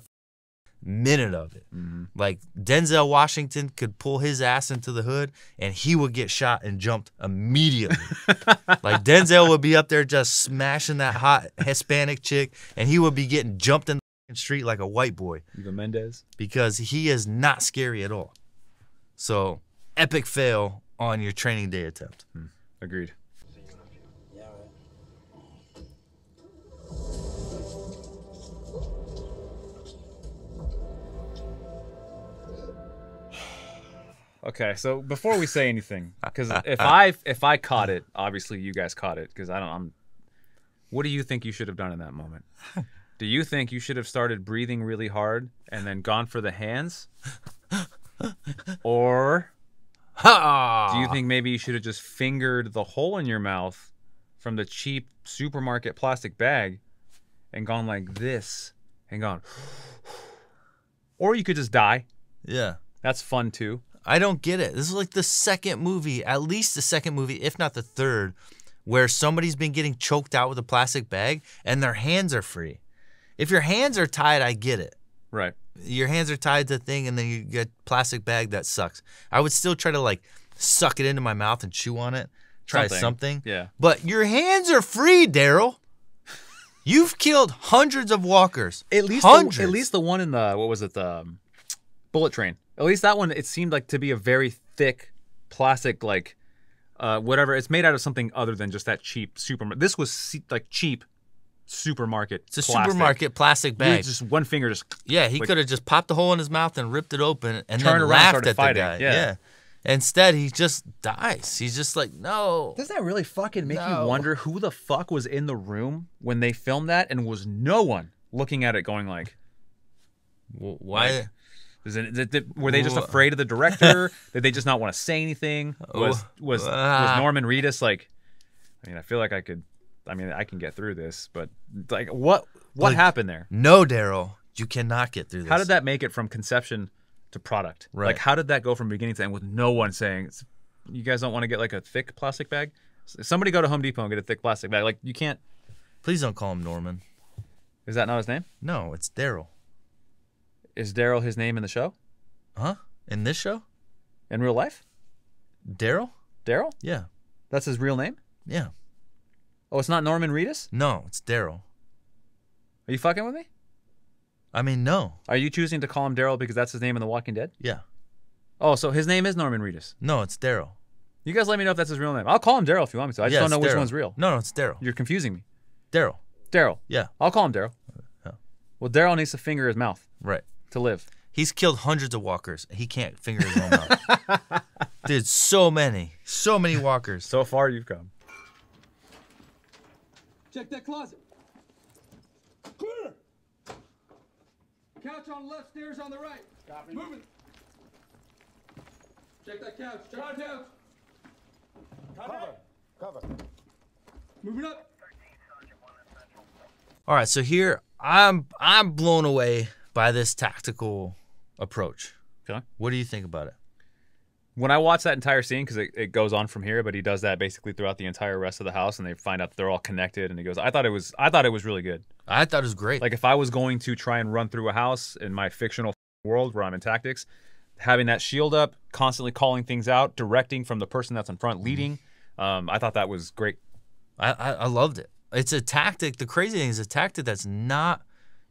minute of it. Mm-hmm. Like Denzel Washington could pull his ass into the hood and he would get shot and jumped immediately. like Denzel would be up there just smashing that hot Hispanic chick and he would be getting jumped in the street like a white boy Eva Mendes. because he is not scary at all. So, epic fail on your training day attempt. Hmm. Agreed. Okay, so before we say anything, because if I if I caught it, obviously you guys caught it, because I don't. I'm. What do you think you should have done in that moment? Do you think you should have started breathing really hard and then gone for the hands, or do you think maybe you should have just fingered the hole in your mouth from the cheap supermarket plastic bag and gone like this and gone, or you could just die. Yeah. That's fun too. I don't get it. This is like the second movie, at least the second movie, if not the third, where somebody's been getting choked out with a plastic bag and their hands are free. If your hands are tied, I get it. Right. Your hands are tied to the thing and then you get plastic bag that sucks. I would still try to like suck it into my mouth and chew on it. Try Something. something. Yeah. But your hands are free, Daryl. You've killed hundreds of walkers. At least hundreds. The, at least the one in the what was it the um, bullet train. At least that one it seemed like to be a very thick plastic like uh, whatever. It's made out of something other than just that cheap supermarket. This was like cheap supermarket. it's a plastic. supermarket plastic You bag. just one finger just Yeah, he Like- could have just popped a hole in his mouth and ripped it open and Turned then around laughed started at fighting, the guy. yeah. Instead, he just dies. He's just like, no. Doesn't that really fucking make No. you wonder who the fuck was in the room when they filmed that and was no one looking at it going like, Why? Like, is it, were they just afraid of the director? did they just not want to say anything? Was was was Ah. Norman Reedus like? I mean, I feel like I could. I mean, I can get through this, but like, what what Like- happened there? no, Daryl, you cannot get through this. How did that make it from conception to product? Right. Like, how did that go from beginning to end with no one saying, "You guys don't want to get like a thick plastic bag"? Somebody go to Home Depot and get a thick plastic bag. Like, you can't. Please don't call him Norman. Is that not his name? No, it's Daryl. Is Daryl his name in the show? Huh? In this show? In real life? Daryl? Daryl? Yeah. That's his real name? Yeah. Oh, it's not Norman Reedus? No, it's Daryl. Are you fucking with me? I mean, no. Are you choosing to call him Daryl because that's his name in The Walking Dead? Yeah. Oh, so his name is Norman Reedus. No, it's Daryl. You guys let me know if that's his real name. I'll call him Daryl if you want me to. I just Yeah, don't know which one's real. No, no, it's Daryl. You're confusing me. Daryl. Daryl. Yeah. I'll call him Daryl. Yeah. Well, Daryl needs to finger his mouth Right. To live. He's killed hundreds of walkers. He can't finger his own mouth. Dude, so many. So many walkers. So far, you've come. Check that closet. Clear. Couch on the left, stairs on the right. Copy. Moving. Check that couch. Check that couch. Cover. Cover. Moving up. All right, so here I'm I'm blown away by this tactical approach. Okay. What do you think about it? When I watch that entire scene, because it, it goes on from here, but he does that basically throughout the entire rest of the house, and they find out that they're all connected, and he goes, "I thought it was, I thought it was really good." I thought it was great. Like if I was going to try and run through a house in my fictional world where I'm in tactics, having that shield up, constantly calling things out, directing from the person that's in front, leading, um, I thought that was great. I, I I loved it. It's a tactic. The crazy thing is a tactic that's not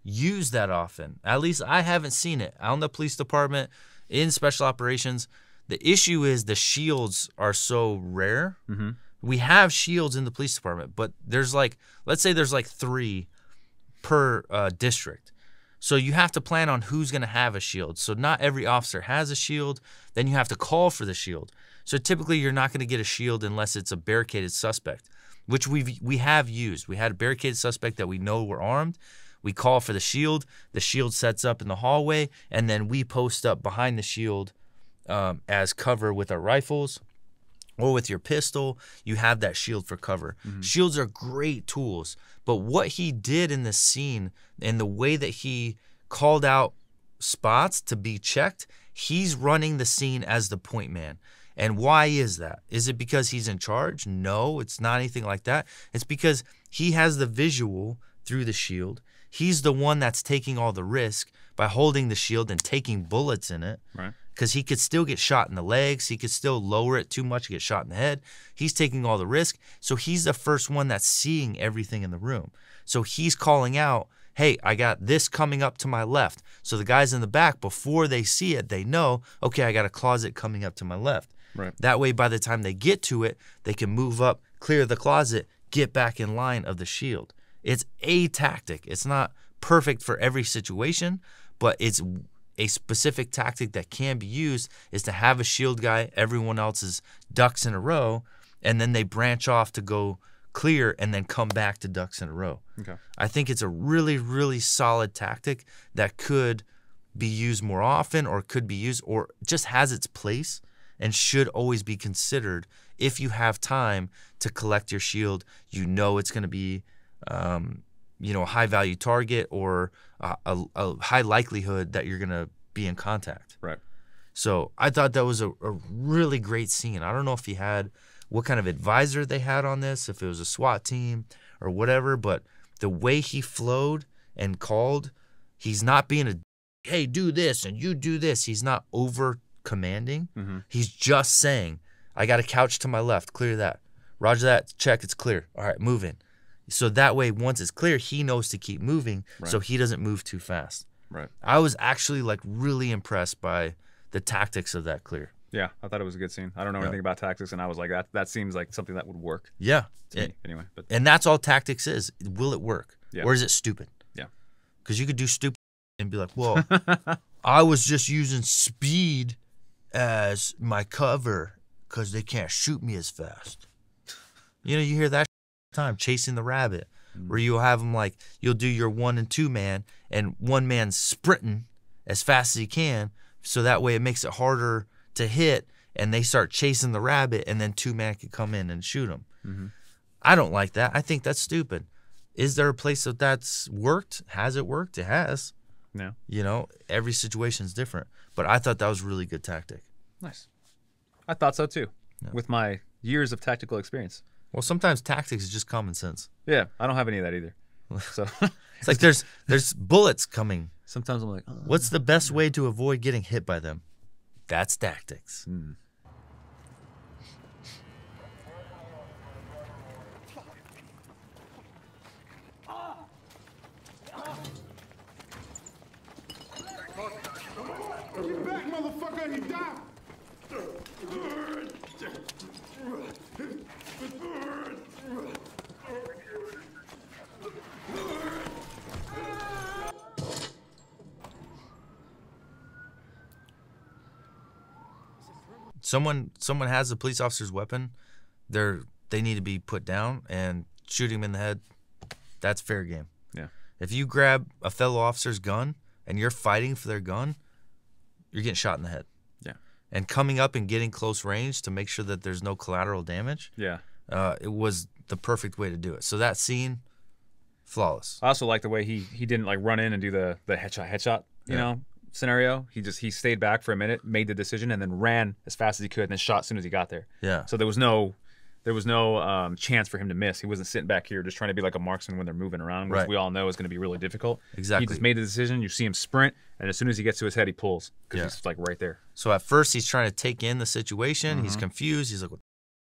used that often. At least I haven't seen it in the police department in special operations. The issue is the shields are so rare. Mm-hmm. We have shields in the police department, but there's like, let's say there's like three per uh, district. So you have to plan on who's going to have a shield. So not every officer has a shield. Then you have to call for the shield. So typically you're not going to get a shield unless it's a barricaded suspect, which we've we have used. We had a barricaded suspect that we know were armed. We call for the shield. The shield sets up in the hallway, and then we post up behind the shield um, as cover with our rifles or with your pistol, you have that shield for cover. Shields are great tools, but what he did in this scene and the way that he called out spots to be checked, he's running the scene as the point man. And why is that? Is it because he's in charge? No, it's not anything like that. It's because he has the visual through the shield. He's the one that's taking all the risk by holding the shield and taking bullets in it Right. because he could still get shot in the legs. He could still lower it too much, and get shot in the head. He's taking all the risk. So he's the first one that's seeing everything in the room. So he's calling out, hey, I got this coming up to my left. So the guys in the back, before they see it, they know, okay, I got a closet coming up to my left. Right. That way, by the time they get to it, they can move up, clear the closet, get back in line of the shield. It's a tactic. It's not perfect for every situation, but it's a specific tactic that can be used is to have a shield guy, everyone else's ducks in a row, and then they branch off to go clear and then come back to ducks in a row. Okay. I think it's a really, really solid tactic that could be used more often or could be used or just has its place and should always be considered if you have time to collect your shield. You know it's going to be, um, you know, a high value target or a, a, a high likelihood that you're going to be in contact. Right. So I thought that was a, a really great scene. I don't know if he had what kind of advisor they had on this, if it was a SWAT team or whatever, but the way he flowed and called, he's not being a hey, do this and you do this. He's not over commanding. He's just saying, I got a couch to my left, clear that. Roger that, check, it's clear. All right, move in. So that way, once it's clear, he knows to keep moving so he doesn't move too fast. Right. I was actually like really impressed by the tactics of that clear. Yeah, I thought it was a good scene. I don't know anything about tactics, and I was like, that that seems like something that would work Yeah. to And, me anyway. But and that's all tactics is. Will it work? Yeah. Or is it stupid? Yeah. Because you could do stupid and be like, "Whoa, I was just using speed as my cover because they can't shoot me as fast. You know, you hear that time chasing the rabbit, where mm. you'll have them like, you'll do your one and two man, and one man sprinting as fast as he can. So that way it makes it harder to hit, and they start chasing the rabbit, and then two man can come in and shoot him. Mm-hmm. I don't like that. I think that's stupid. Is there a place that that's worked? Has it worked? It has. No. You know, every situation is different. But I thought that was really good tactic. nice. I thought so too, with my years of tactical experience. Well, sometimes tactics is just common sense. Yeah, I don't have any of that either. So It's like there's there's bullets coming. sometimes I'm like, oh, What's the best way to avoid getting hit by them? That's tactics. Get back, motherfucker, you die! Someone someone has a police officer's weapon, they're they need to be put down and shoot him in the head. That's fair game. yeah, If you grab a fellow officer's gun and you're fighting for their gun, you're getting shot in the head. yeah, And coming up and getting close range to make sure that there's no collateral damage, yeah. uh, it was the perfect way to do it. So that scene, flawless. I also like the way he he didn't like run in and do the the headshot headshot you Yeah. know scenario. He just he stayed back for a minute, made the decision, and then ran as fast as he could, and then shot as soon as he got there. Yeah. So there was no there was no um, chance for him to miss. He wasn't sitting back here just trying to be like a marksman when they're moving around, which Right. we all know is going to be really difficult. Exactly. He just made the decision. You see him sprint, and as soon as he gets to his head, he pulls because Yeah. he's like right there. So at first he's trying to take in the situation. Mm-hmm. He's confused. He's like, "What's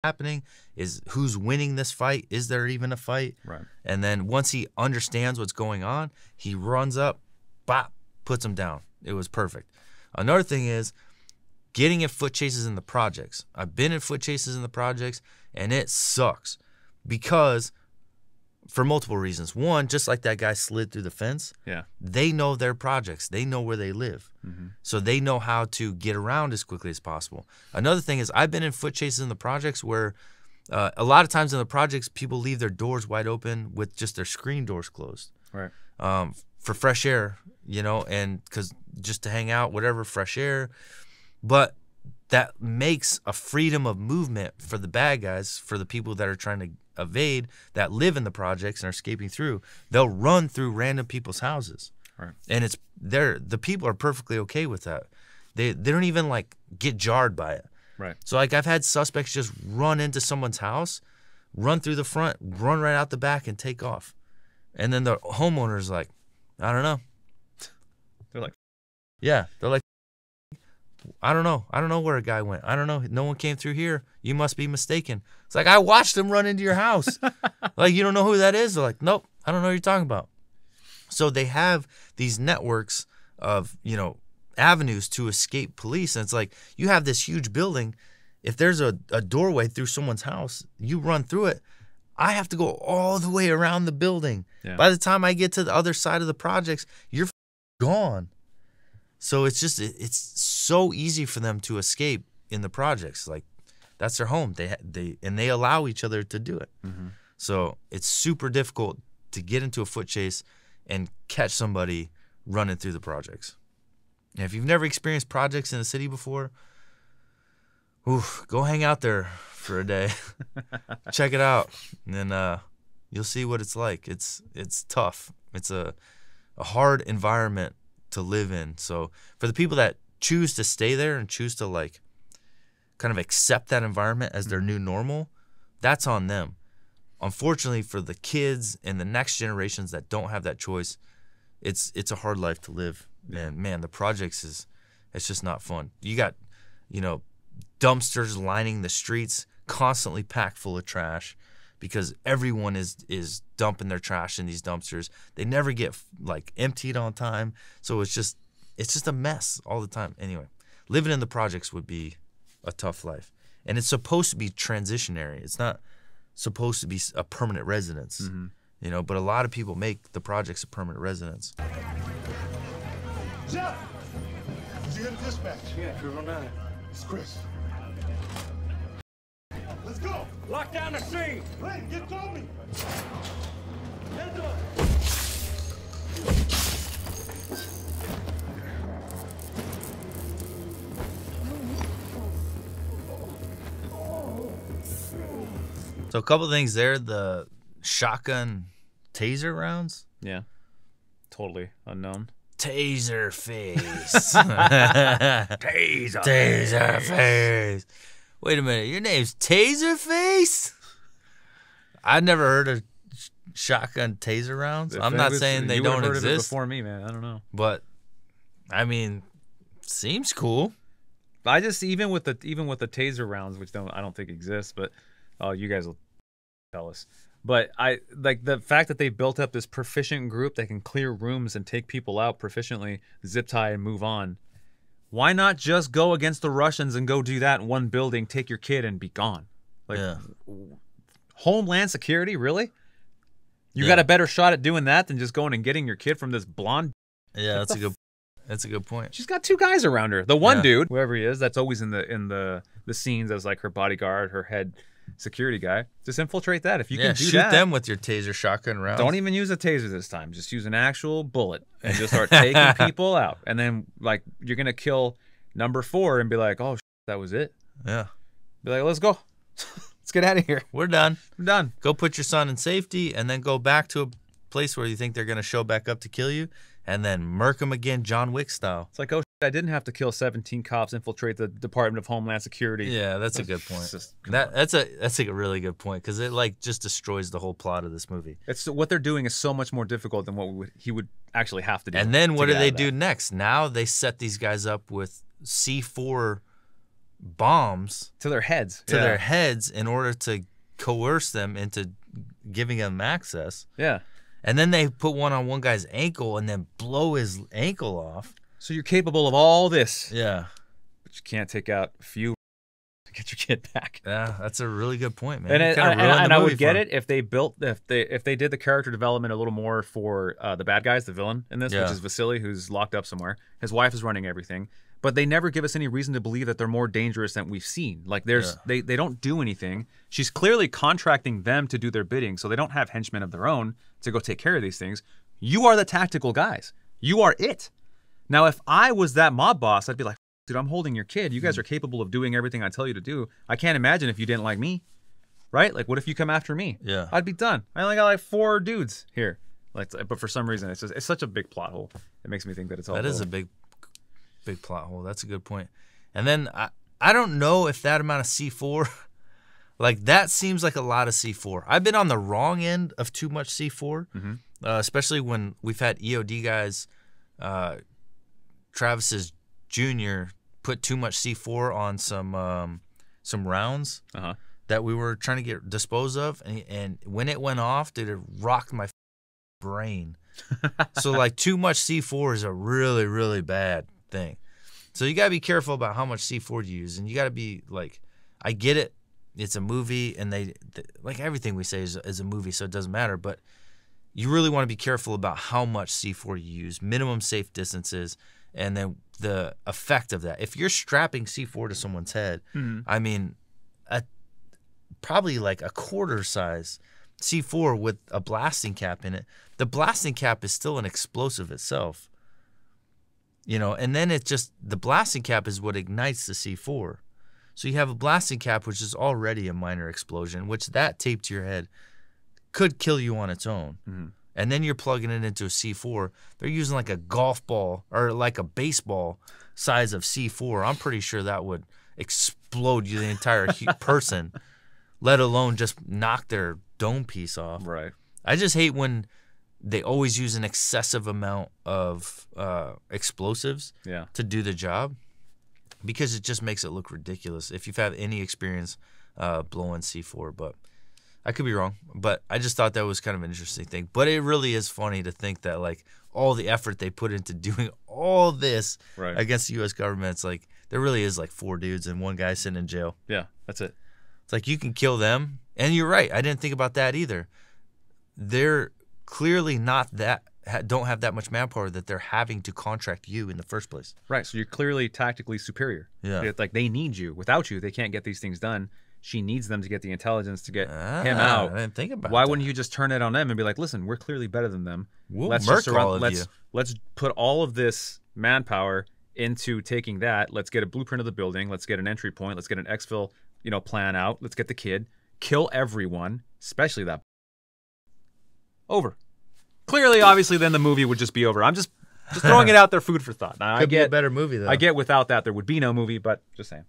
happening? Is who's winning this fight? Is there even a fight?" Right. And then once he understands what's going on, he runs up, bop, puts him down. It was perfect. Another thing is getting in foot chases in the projects. I've been in foot chases in the projects, and it sucks because for multiple reasons. One, just like that guy slid through the fence, Yeah. they know their projects. They know where they live. Mm-hmm. So they know how to get around as quickly as possible. Another thing is I've been in foot chases in the projects where uh, a lot of times in the projects people leave their doors wide open with just their screen doors closed Right. um, for fresh air, you know, and because just to hang out, whatever, fresh air. But that makes a freedom of movement for the bad guys, for the people that are trying to evade, that live in the projects and are escaping through. They'll run through random people's houses, Right. and it's they're the people are perfectly okay with that. They they don't even like get jarred by it. Right. So like I've had suspects just run into someone's house, run through the front, run right out the back, and take off, and then the homeowner's like, I don't know. They're like, Yeah, they're like, I don't know. I don't know where a guy went. I don't know. No one came through here. You must be mistaken. It's like I watched him run into your house. like you don't know who that is. They're like, nope, I don't know what you're talking about. So they have these networks of you know avenues to escape police, and it's like you have this huge building. If there's a, a doorway through someone's house, you run through it. I have to go all the way around the building. Yeah. By the time I get to the other side of the projects, you're gone. So it's just it- it's so easy for them to escape in the projects. Like that's their home. They they and they allow each other to do it. So it's super difficult to get into a foot chase and catch somebody running through the projects. And if you've never experienced projects in a city before, oof, go hang out there for a day. Check it out, and then uh, you'll see what it's like. It's it's tough. It's a a hard environment to live in. So for the people that choose to stay there and choose to like kind of accept that environment as their mm-hmm. new normal, that's on them. Unfortunately for the kids and the next generations that don't have that choice, it's it's a hard life to live. Man, man, the projects is it's just not fun. You got, you know, dumpsters lining the streets, constantly packed full of trash because everyone is is dumping their trash in these dumpsters. They never get like emptied on time, so it's just it's just a mess all the time. Anyway, living in the projects would be a tough life, and it's supposed to be transitionary. It's not supposed to be a permanent residence, mm-hmm. you know. But a lot of people make the projects a permanent residence. Jeff! Did you hear the dispatch? Yeah, 209. It's Chris. Let's go! Lock down the scene. Hey, get to me! Hands up! So a couple things there. The shotgun taser rounds. yeah, totally unknown. Taser face. Taser. Taser face. Wait a minute. Your name's Taser face? I've never heard of sh- shotgun taser rounds. If I'm not was- saying they don't heard exist, before me, man. I don't know. but I mean, seems cool. I just even with the even with the taser rounds, which don't I don't think exist, but oh, you guys will tell us. But I like the fact that they built up this proficient group that can clear rooms and take people out proficiently, zip tie and move on. Why not just go against the Russians and go do that in one building, take your kid and be gone? Like Yeah. Homeland Security, really? You Yeah. got a better shot at doing that than just going and getting your kid from this blonde Yeah, that's a good. That's a good point. She's got two guys around her. The one Yeah. dude, whoever he is, that's always in the in the the scenes as like her bodyguard, her head security guy. Just infiltrate that. If you yeah, can do shoot that, them with your taser shotgun rounds. don't even use a taser this time. Just use an actual bullet and just start taking people out. And then like you're gonna kill number four and be like, oh, that was it. Yeah, Be like, let's go, let's get out of here. we're done. I'm done. Go put your son in safety, and then go back to a place where you think they're gonna show back up to kill you, and then murk them again, John Wick style. It's like, oh, I didn't have to kill 17 cops, infiltrate the Department of Homeland Security. Yeah, that's a good point. just- That that's a that's like a really good point because it like just destroys the whole plot of this movie. It's what they're doing is so much more difficult than what we would, he would actually have to do. And then what do they do that. next? Now they set these guys up with C4 bombs to their heads? to yeah. their heads in order to coerce them into giving them access. Yeah. And then they put one on one guy's ankle and then blow his ankle off. So you're capable of all this, Yeah. but you can't take out a few to get your kid back. Yeah, that's a really good point, man. And, it, and, and I would get for it if they built if they if they did the character development a little more for uh, the bad guys, the villain in this, Yeah. which is Vasily, who's locked up somewhere. His wife is running everything, but they never give us any reason to believe that they're more dangerous than we've seen. Like there's Yeah. they they don't do anything. She's clearly contracting them to do their bidding, so they don't have henchmen of their own to go take care of these things. You are the tactical guys. You are it. Now, if I was that mob boss, I'd be like, dude, I'm holding your kid. You guys are capable of doing everything I tell you to do. I can't imagine if you didn't like me, right? Like, what if you come after me? Yeah. I'd be done. I only got like four dudes here. Like, but for some reason, it's just it's such a big plot hole. It makes me think that it's all That is a big, big plot hole. That's a good point. And then I, I don't know if that amount of C4, like that seems like a lot of C4. I've been on the wrong end of too much C4, uh, especially when we've had EOD guys, uh, Travis's junior put too much C4 on some um, some rounds Uh-huh. that we were trying to get disposed of, and, and when it went off, dude, it rocked my brain. so like too much C4 is a really really bad thing. So you gotta be careful about how much C4 you use, and you gotta be like, I get it, it's a movie, and they th- like everything we say is, is a movie, so it doesn't matter. But you really want to be careful about how much C4 you use, minimum safe distances, and then the effect of that. If you're strapping C4 to someone's head, mm-hmm. I mean, a probably like a quarter size C4 with a blasting cap in it. The blasting cap is still an explosive itself. You know, and then it just the blasting cap is what ignites the C4. So you have a blasting cap which is already a minor explosion, which that taped to your head could kill you on its own. Mm-hmm. And then you're plugging it into a C4. They're using like a golf ball or like a baseball size of C4. I'm pretty sure that would explode you the entire person, let alone just knock their dome piece off. Right. I just hate when they always use an excessive amount of uh, explosives Yeah. to do the job because it just makes it look ridiculous. If you've had any experience uh, blowing C4, but I could be wrong. But I just thought that was kind of an interesting thing. But it really is funny to think that like all the effort they put into doing all this Right. against the U.S. government, it's like there really is like four dudes and one guy sitting in jail. Yeah. That's it. It's like you can kill them, and you're right. I didn't think about that either. They're clearly not that don't have that much manpower that they're having to contract you in the first place. Right. So you're clearly tactically superior. Yeah. It's like they need you. Without you, they can't get these things done. She needs them to get the intelligence to get him Ah, out. I didn't think about Why that. wouldn't you just turn it on them and be like, listen, we're clearly better than them. We'll let's just surround- all of let's you." let's put all of this manpower into taking that. Let's get a blueprint of the building. Let's get an entry point. Let's get an exfil, you know, plan out. Let's get the kid. Kill everyone, especially that. Over. Clearly, obviously, then the movie would just be over. I'm just just throwing it out there, food for thought. Now, I Could be get a better movie though. I get without that there would be no movie, but just saying.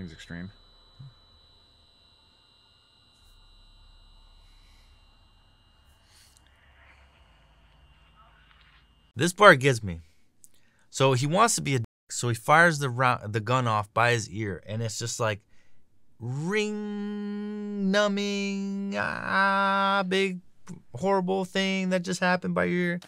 Seems extreme. This part gets me. So he wants to be a dick, so he fires the round, the gun off by his ear, and it's just like ring numbing, ah, big horrible thing that just happened by your ear.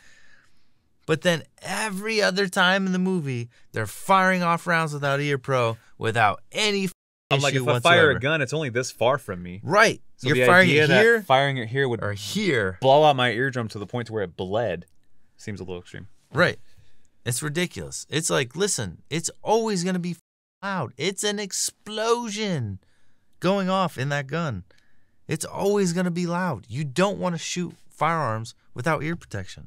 But then every other time in the movie, they're firing off rounds without ear pro, without any I'm like, if I whatsoever. fire a gun, it's only this far from me. right? So You're the firing idea it that here firing it here would or here. blow out my eardrum to the point to where it bled. Seems a little extreme. Right. It's ridiculous. It's like, listen, it's always going to be loud. It's an explosion going off in that gun. It's always going to be loud. You don't want to shoot firearms without ear protection.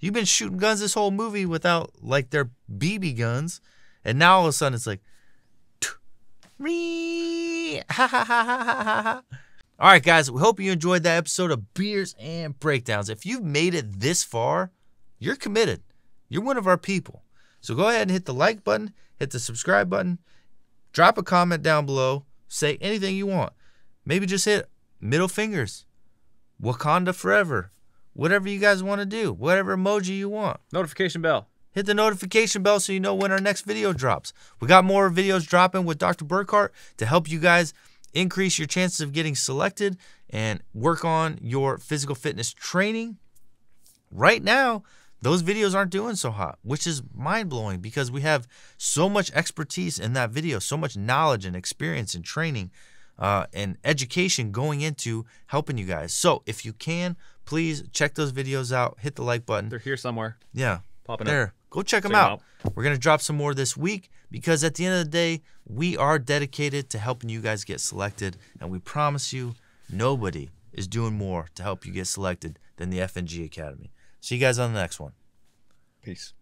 You've been shooting guns this whole movie without like their BB guns, and now all of a sudden it's like, ha ha ha ha ha ha. All right, guys. We hope you enjoyed that episode of Beers and Breakdowns. If you've made it this far, you're committed. You're one of our people. So go ahead and hit the like button, hit the subscribe button, drop a comment down below, say anything you want. Maybe just hit middle fingers, Wakanda forever, whatever you guys want to do, whatever emoji you want. Notification bell. Hit the notification bell so you know when our next video drops. We got more videos dropping with Dr. Burkhart to help you guys increase your chances of getting selected and work on your physical fitness training. Right now, those videos aren't doing so hot, which is mind blowing because we have so much expertise in that video, so much knowledge and experience and training uh, and education going into helping you guys. So if you can, please check those videos out. Hit the like button. They're here somewhere. Yeah. Popping up. there. Go check them Check 'em out. We're going to drop some more this week because at the end of the day, we are dedicated to helping you guys get selected. And we promise you, nobody is doing more to help you get selected than the FNG Academy. See you guys on the next one. Peace.